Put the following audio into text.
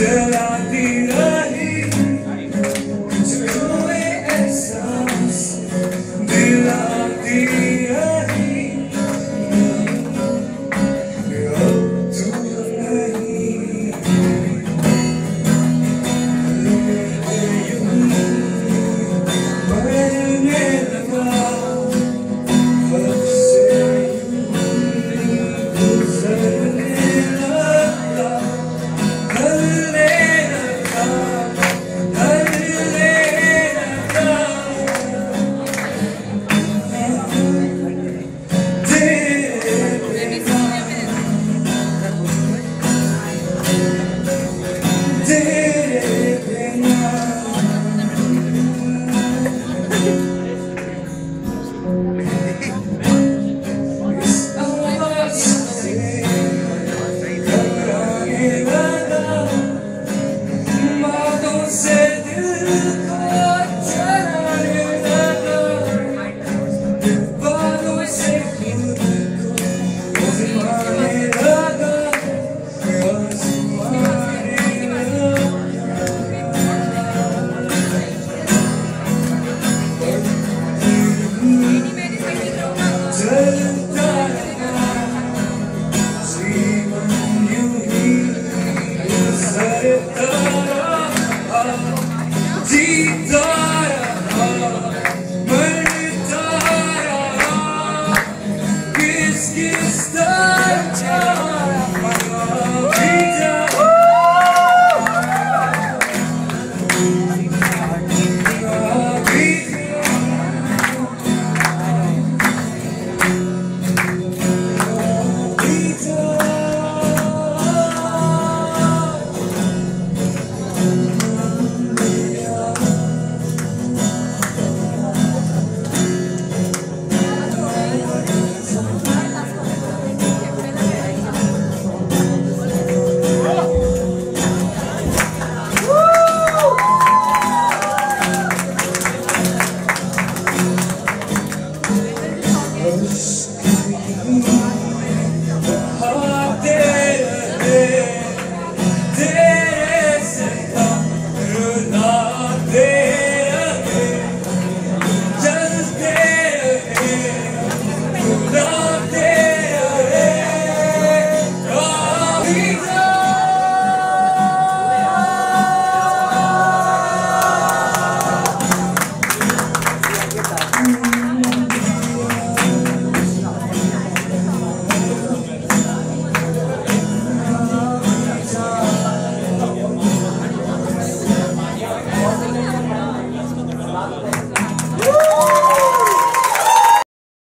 till I